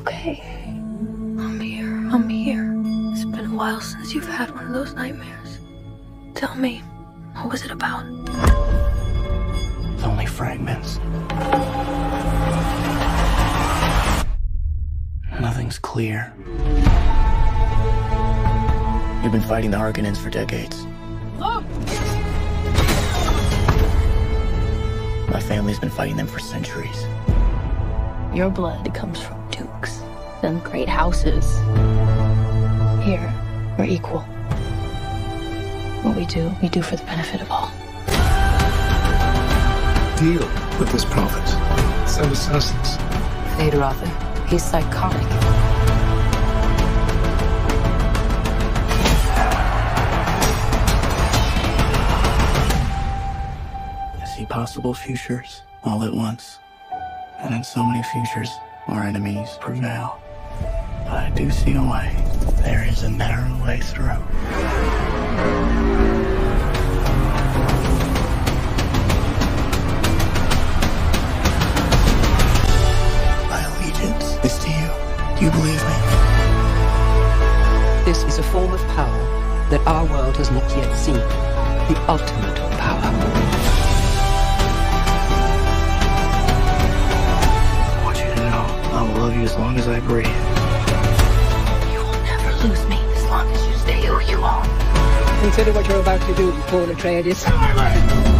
okay? I'm here. I'm here. It's been a while since you've had one of those nightmares. Tell me, what was it about? It's only fragments. Nothing's clear. You've been fighting the Harkonnens for decades. My family's been fighting them for centuries. Your blood comes from dukes, then great houses. Here, we're equal. What we do, we do for the benefit of all. Deal with this prophet. Send assassins. Feyd-Rautha, he's psychotic. I see possible futures all at once. And in so many futures, our enemies prevail. But I do see a way. There is a narrow way through. My allegiance is to you. Do you believe me? This is a form of power that our world has not yet seen. The ultimate power. I want you to know I will love you as long as I breathe. You will never lose me as long as you stay who you are. Consider what you're about to do, Paul Atreides.